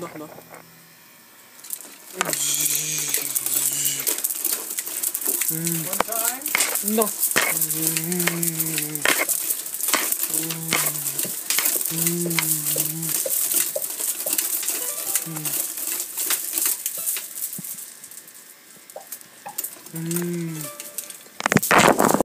Noch, noch. Unter ein? Noch. Mmm.